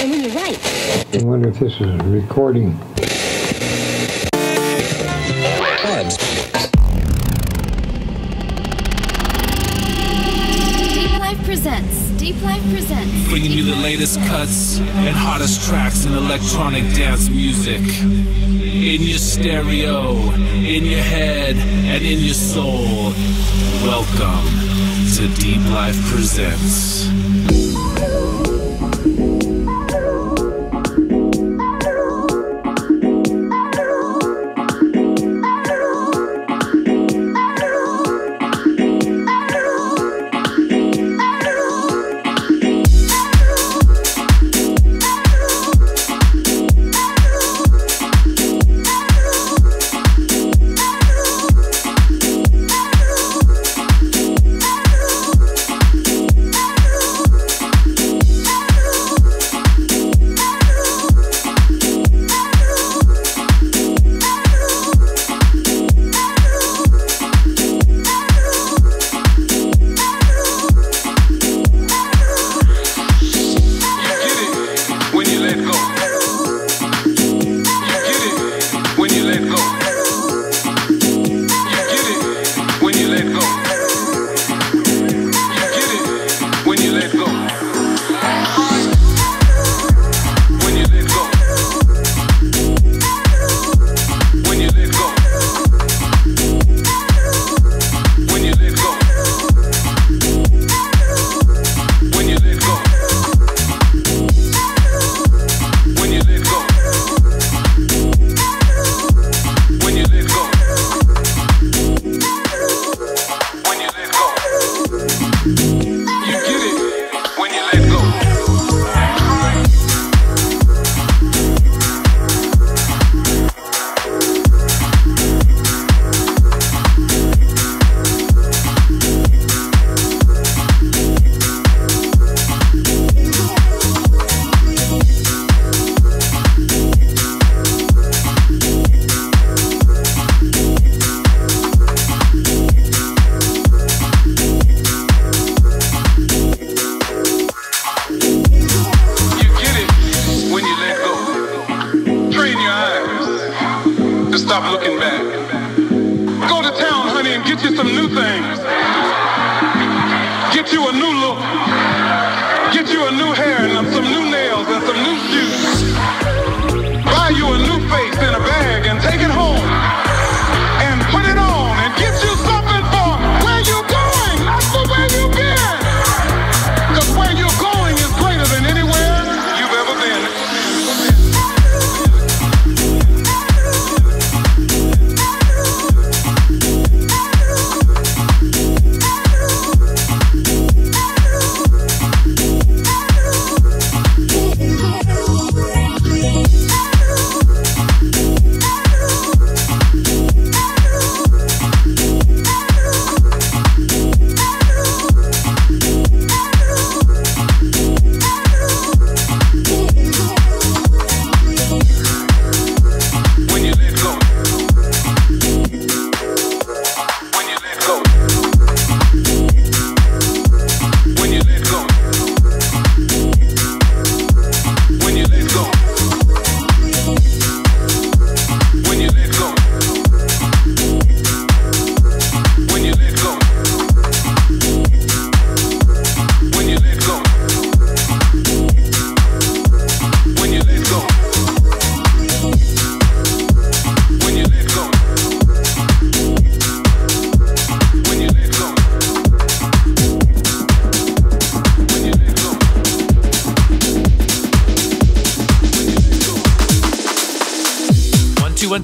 and when you write. I wonder if this is recording. Deep Life presents. Deep Life presents. bringing you the latest cuts and hottest tracks in electronic dance music. In your stereo, in your head, and in your soul. Welcome to Deep Life Presents.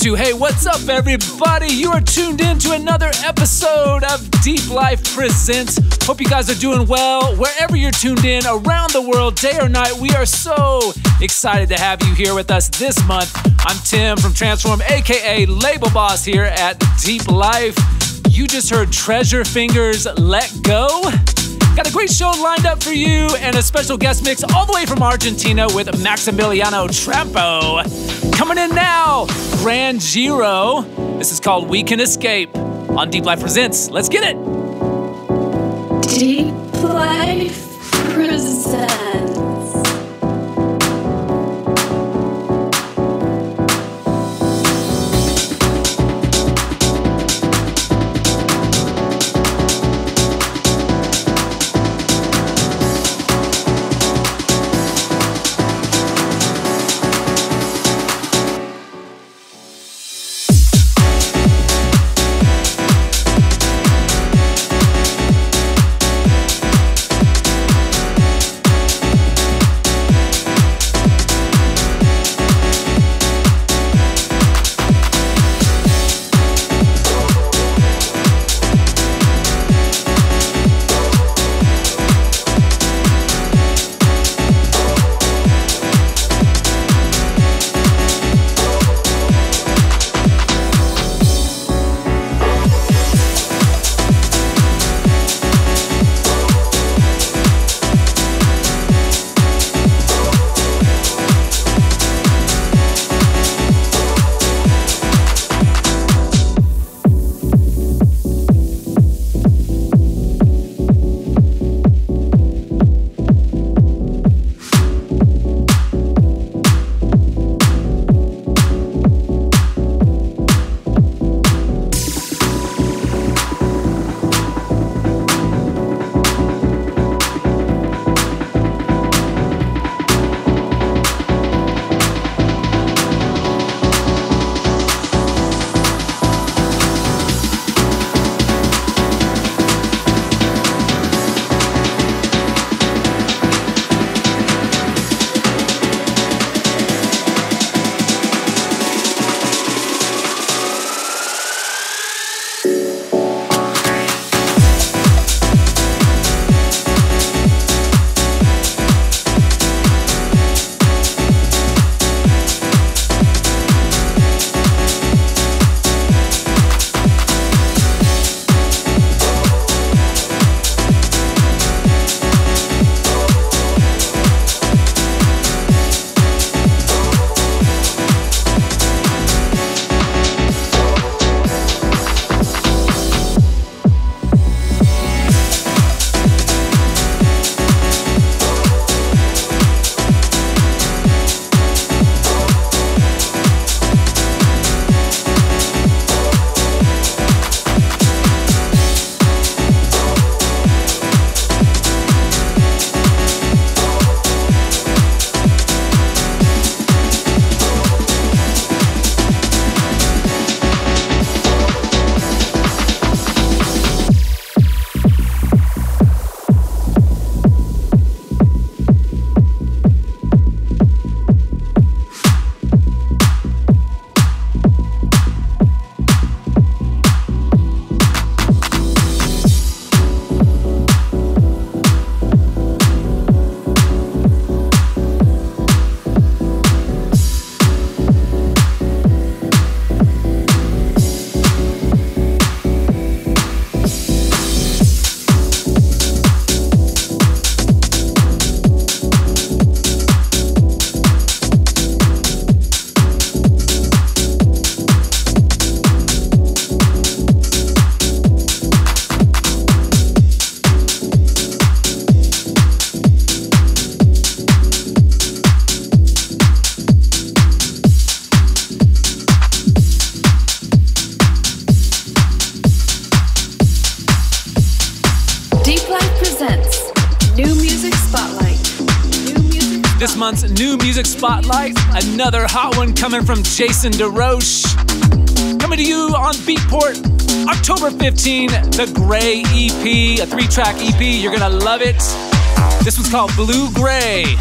Two. Hey, what's up, everybody? You are tuned in to another episode of Deep Life Presents. Hope you guys are doing well wherever you're tuned in around the world, day or night. We are so excited to have you here with us this month. I'm Tim from Transform, aka Label Boss, here at Deep Life. You just heard Treasure Fingers Let Go. Got a great show lined up for you and a special guest mix all the way from Argentina with Maximiliano Trampo. Coming in now, Grand Giro. This is called We Can Escape on Deep Life Presents. Let's get it. Deep Life presents. Spotlight. Another hot one coming from Jason DeRoche. Coming to you on Beatport October 15, the Gray EP, a three track EP. You're gonna love it. This one's called Blue Gray.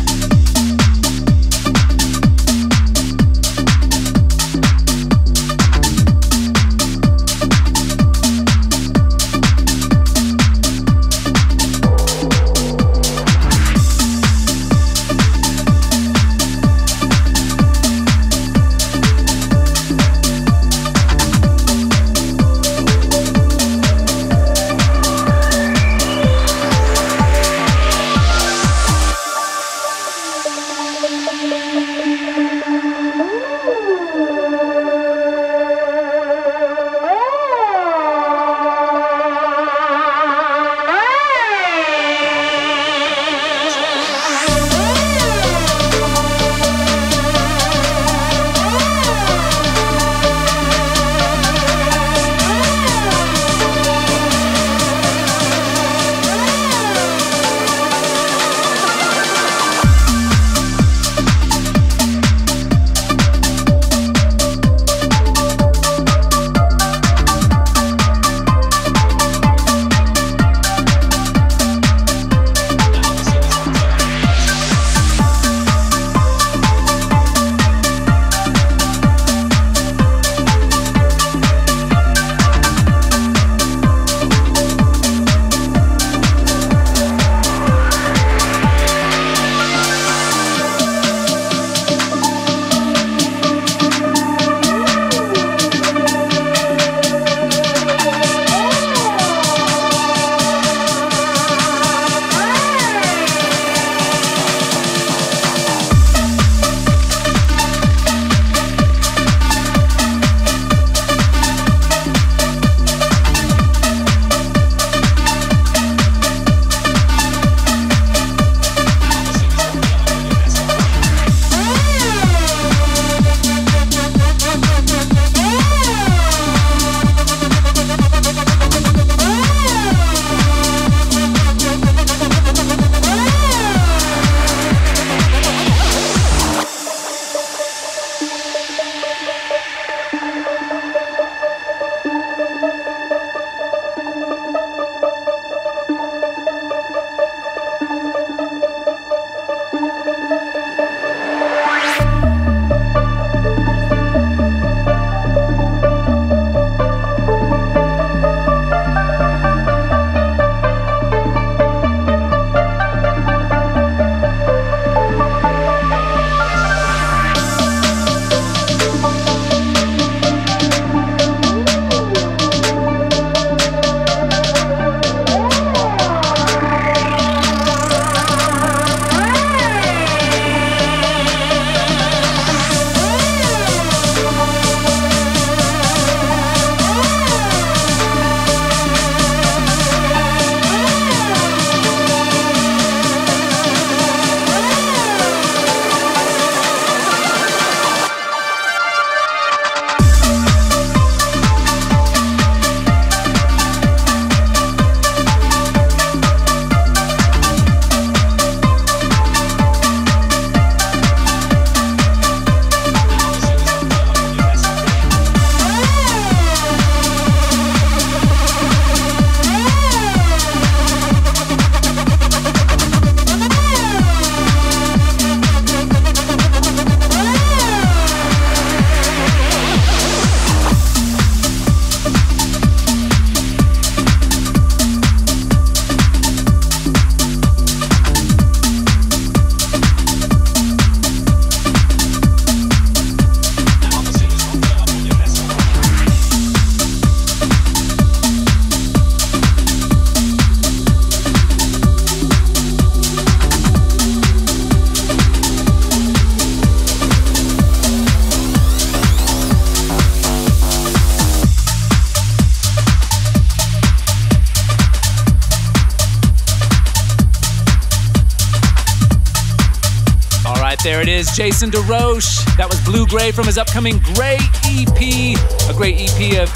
Jason DeRoche. That was Blue Gray from his upcoming Gray EP, a great EP of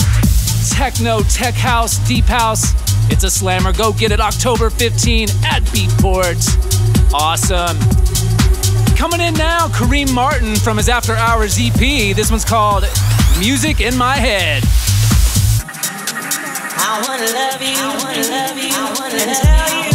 techno, tech house, deep house. It's a slammer. Go get it October 15 at Beatport. Awesome Coming in now, Kareem Martin from his After Hours EP. This one's called Music in My Head. I wanna love you, I wanna love you, I wanna love you.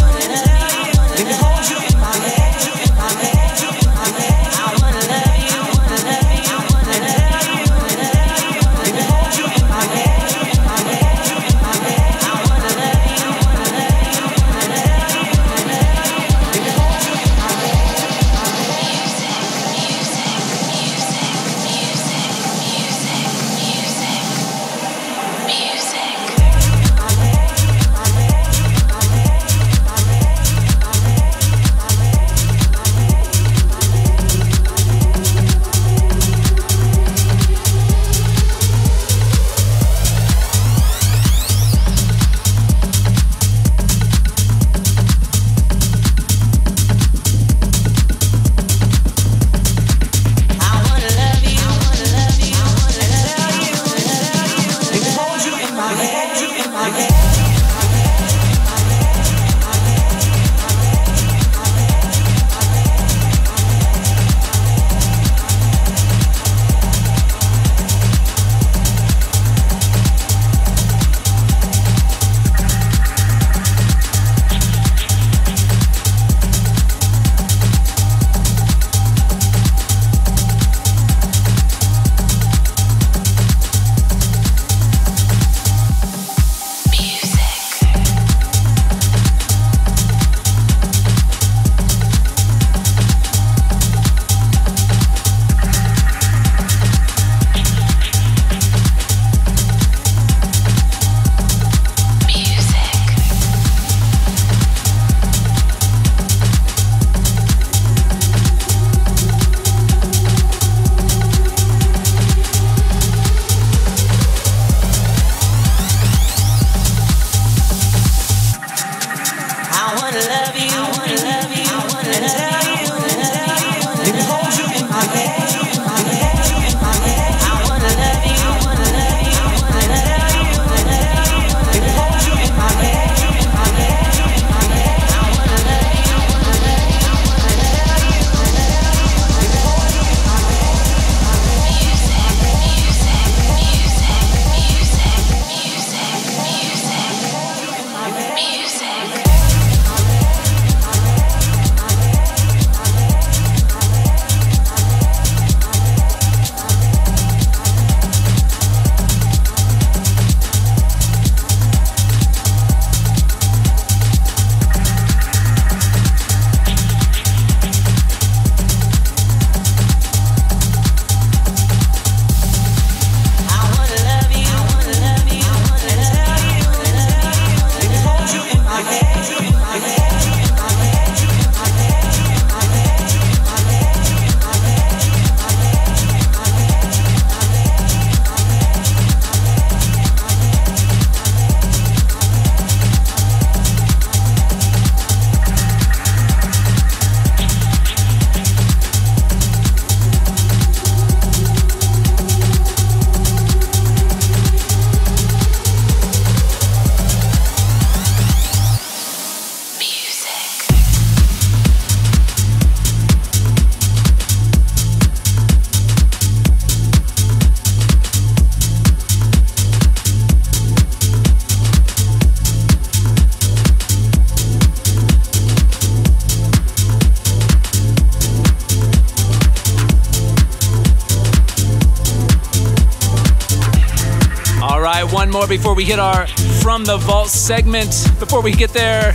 Before we hit our From the Vault segment. Before we get there,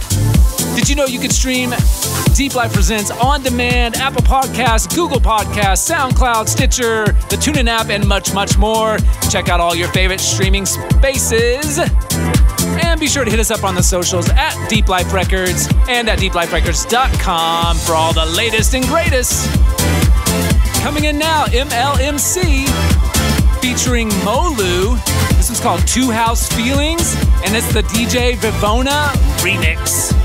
did you know you can stream Deep Life Presents on demand, Apple Podcasts, Google Podcasts, SoundCloud, Stitcher, the TuneIn app, and much, much more? Check out all your favorite streaming spaces. And be sure to hit us up on the socials at Deep Life Records and at deepliferecords.com for all the latest and greatest. Coming in now, MLMC featuring Molu is called Two House Feelings, and it's the DJ Vivona remix.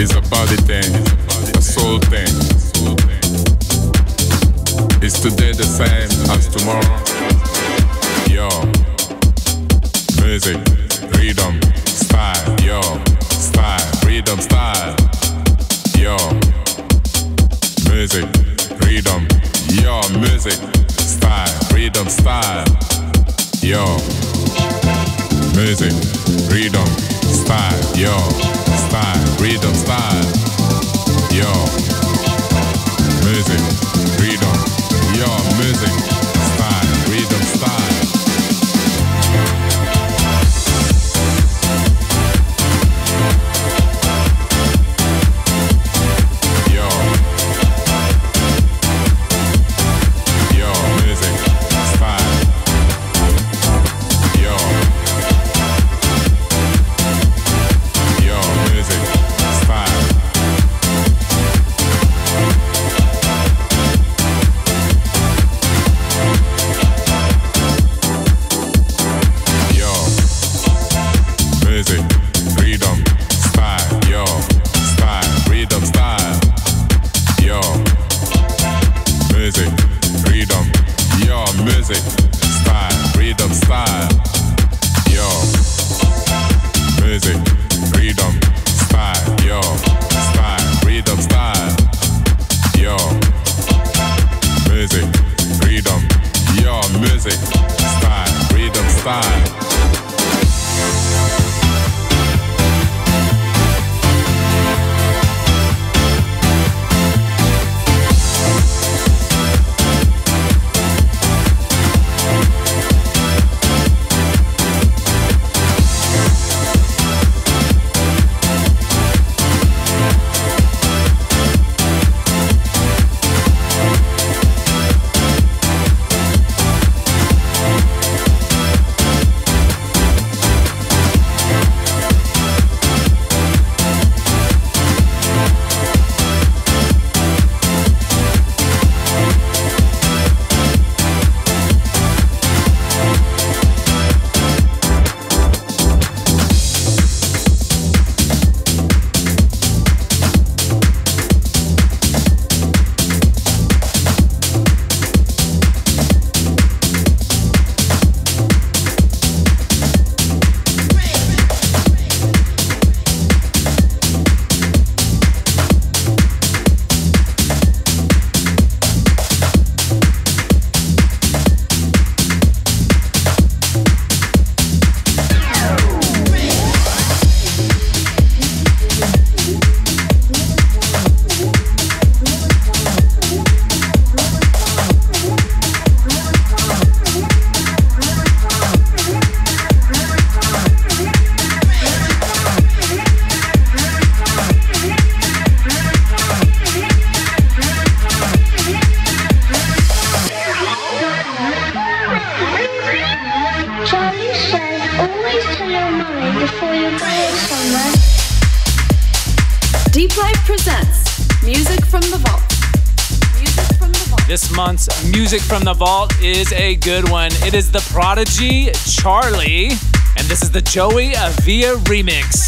It's a body thing, a soul thing. Is today the same as tomorrow? Yo, music, freedom, style, yo, style, freedom, style, yo, music, freedom. yo, music, style, freedom, style, yo, music, freedom, style, yo style, freedom style. Yo, music, freedom. Yo, music. Music from the Vault is a good one. It is the Prodigy Charly, and this is the Joey Avia remix.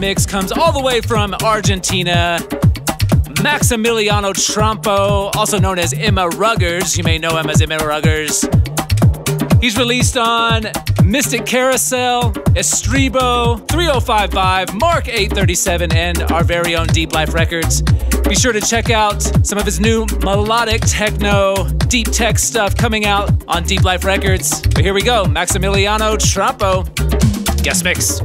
mix comes all the way from Argentina. Maximiliano Trampo, also known as Emma Ruggers. You may know him as Emma Ruggers. He's released on Mystic Carousel, Estribo, 3055, Mark 837, and our very own Deep Life Records. Be sure to check out some of his new melodic techno, deep tech stuff coming out on Deep Life Records. But here we go Maximiliano Trampo, guest mix.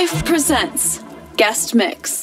Life presents Guest Mix.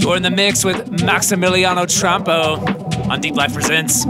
You're in the mix with Maximiliano Trampo on Deeplife Presents.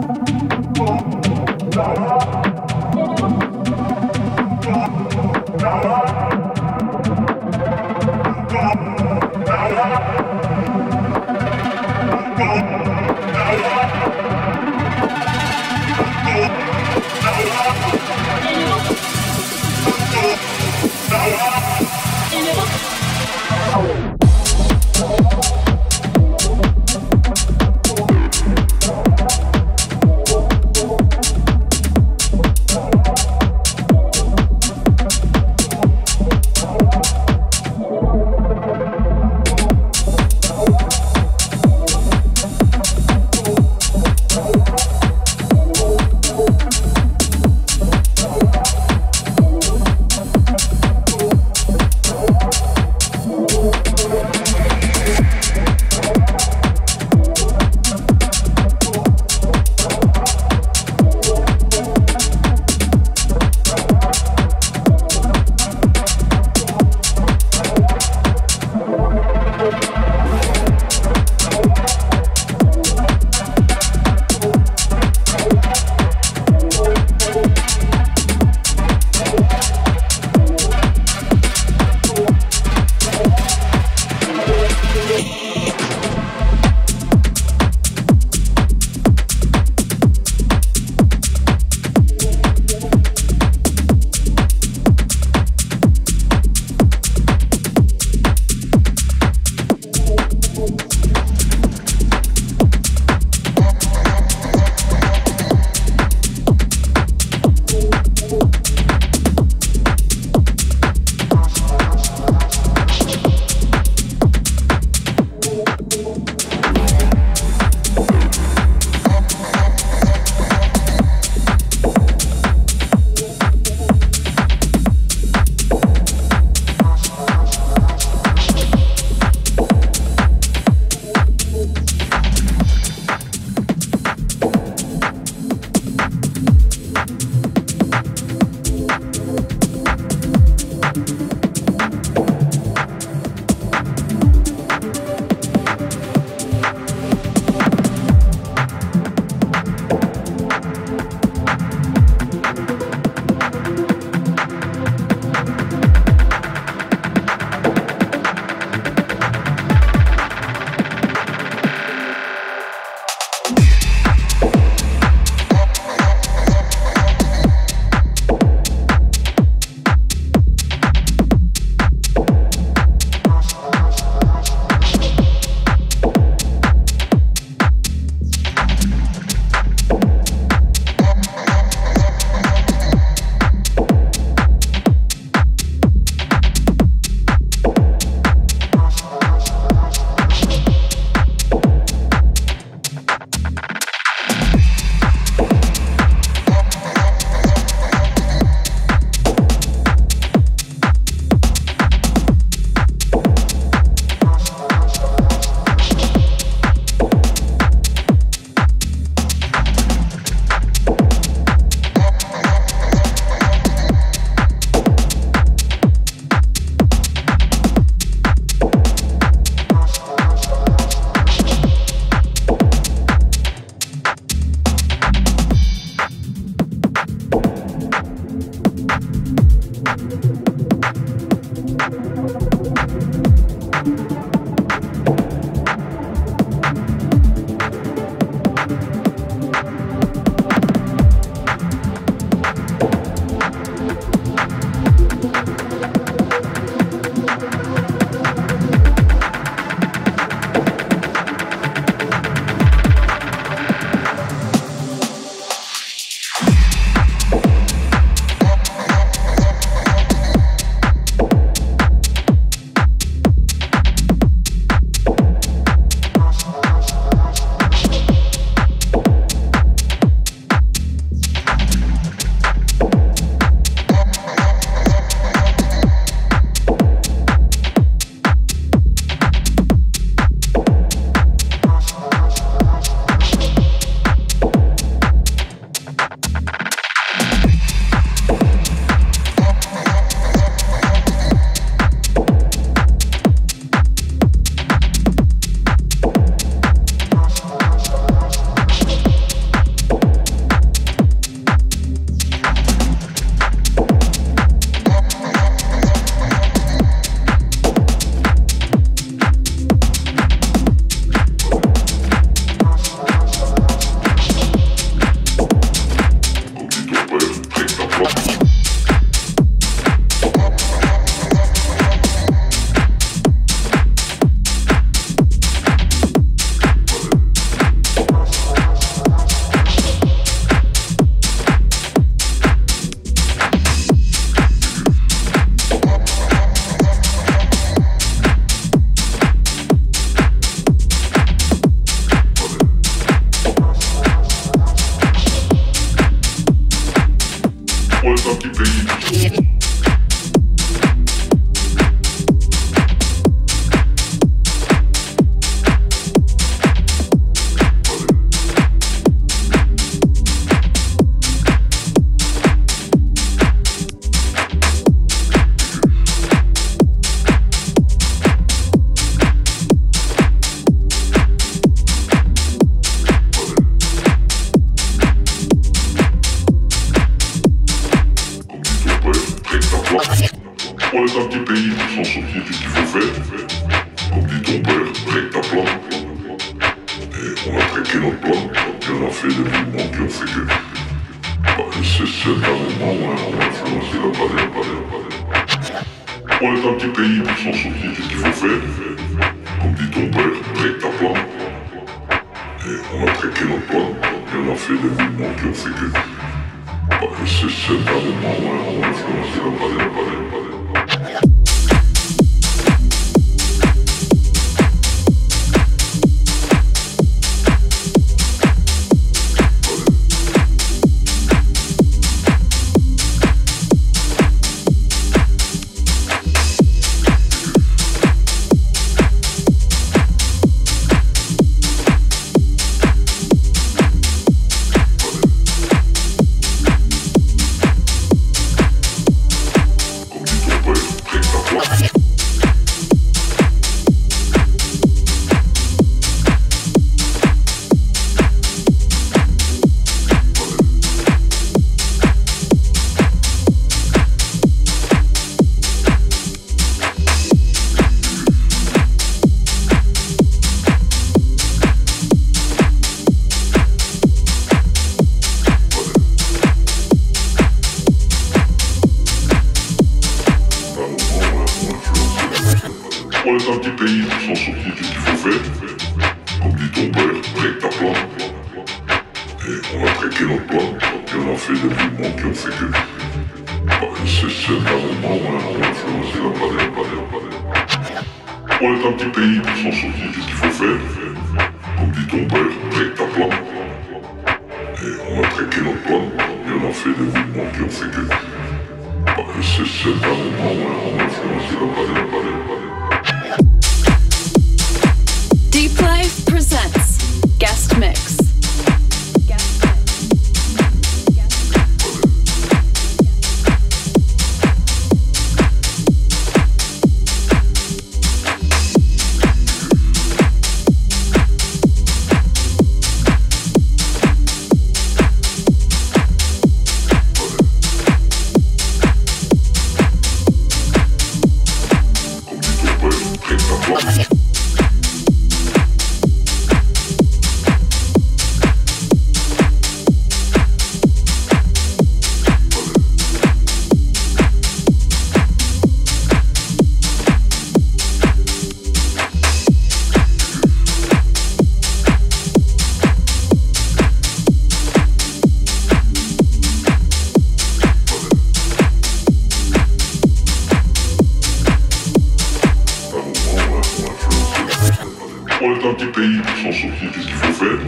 est un petit pays, pour s'en sortir, qu'est-ce qu'il faut faire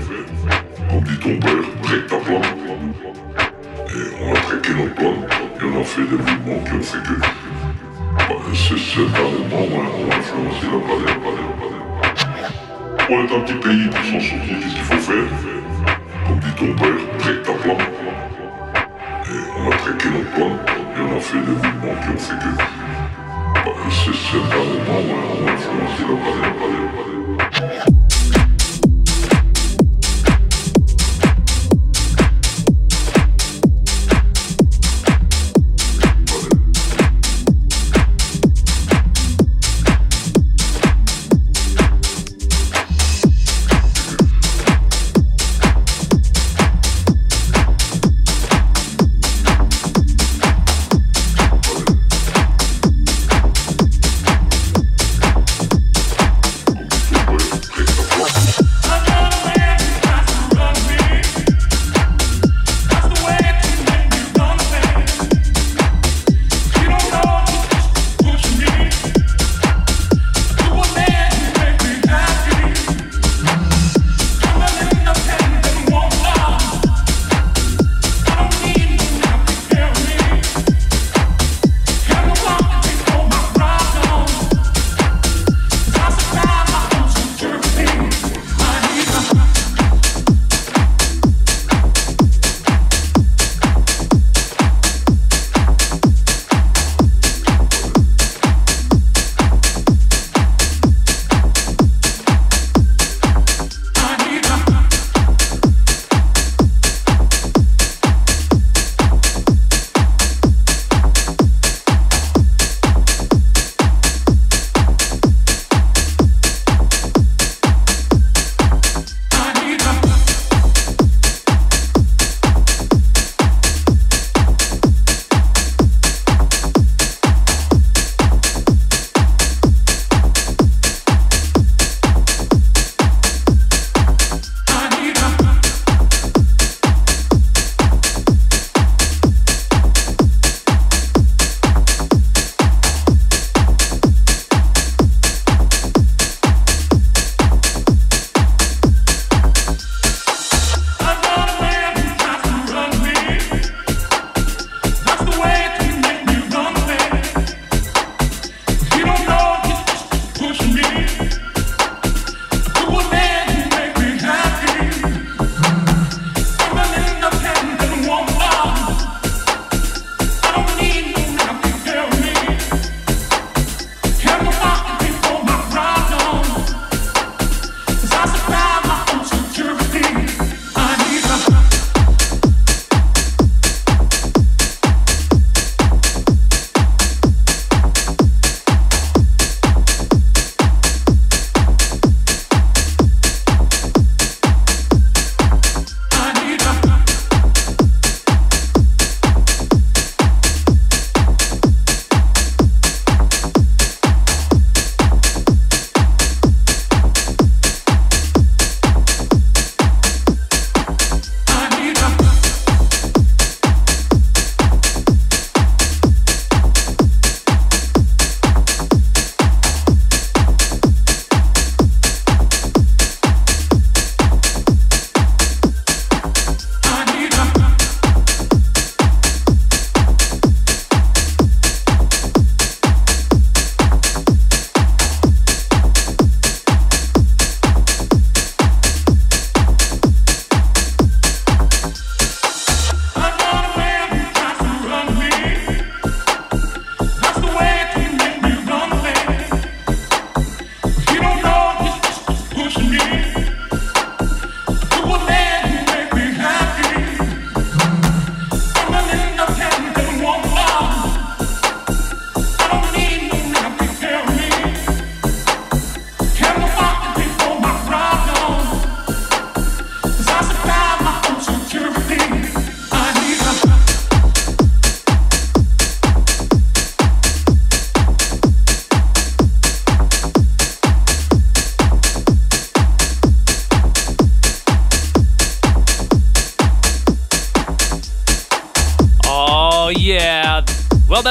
Donc dit ton père, prête ta plan. Et on a traqué notre plan, et on a fait des mouvements qui ont fait que... Bah, c'est certainement, on a influencé la planète, la planète, la planète. On est un petit pays, pour s'en sortir, qu'est-ce qu'il faut faire Donc dit ton père, prête ta plan. Et on a traqué notre plan, et on a fait des mouvements qui ont fait que... Bah, c'est certainement, on a influencé la planète, la planète, la planète.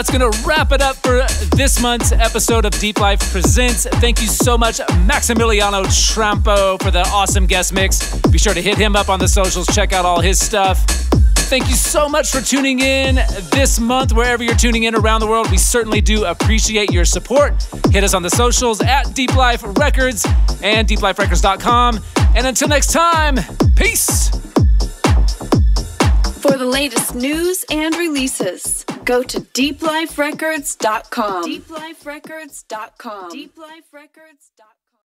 That's going to wrap it up for this month's episode of Deeplife Presents. Thank you so much, Maximiliano Trampo, for the awesome guest mix. Be sure to hit him up on the socials, check out all his stuff. Thank you so much for tuning in this month, wherever you're tuning in around the world. We certainly do appreciate your support. Hit us on the socials at Deep Life Records and deepliferecords.com. And until next time, peace. For the latest news and releases, go to deepliferecords.com. Deepliferecords.com. Deepliferecords.com.